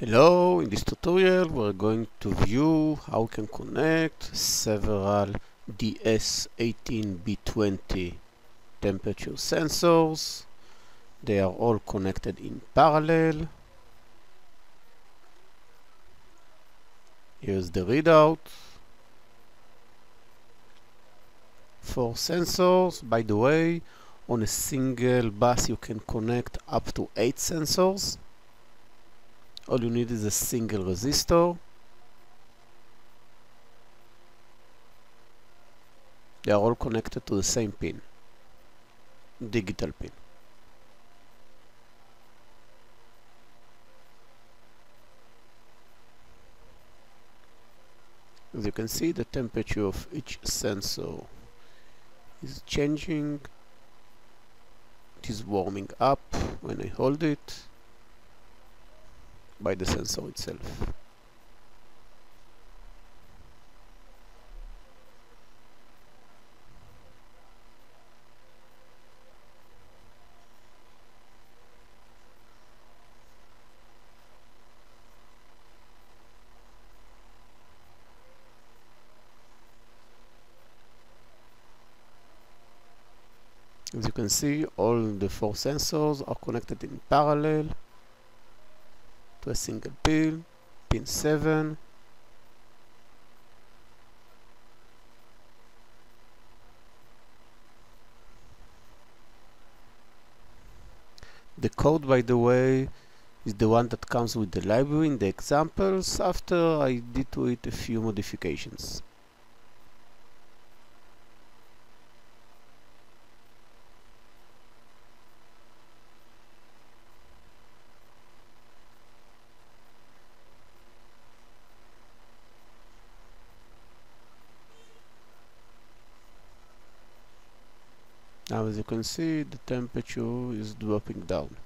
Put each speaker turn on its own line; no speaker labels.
Hello, in this tutorial we're going to view how we can connect several DS18B20 temperature sensors. They are all connected in parallel. Here's the readout. For sensors, by the way, on a single bus you can connect up to 8 sensors all you need is a single resistor. They are all connected to the same pin digital pin. As you can see the temperature of each sensor is changing. It is warming up when I hold it by the sensor itself. As you can see, all the four sensors are connected in parallel to a single pin, pin 7. The code, by the way, is the one that comes with the library in the examples after I did to it a few modifications. Now as you can see the temperature is dropping down.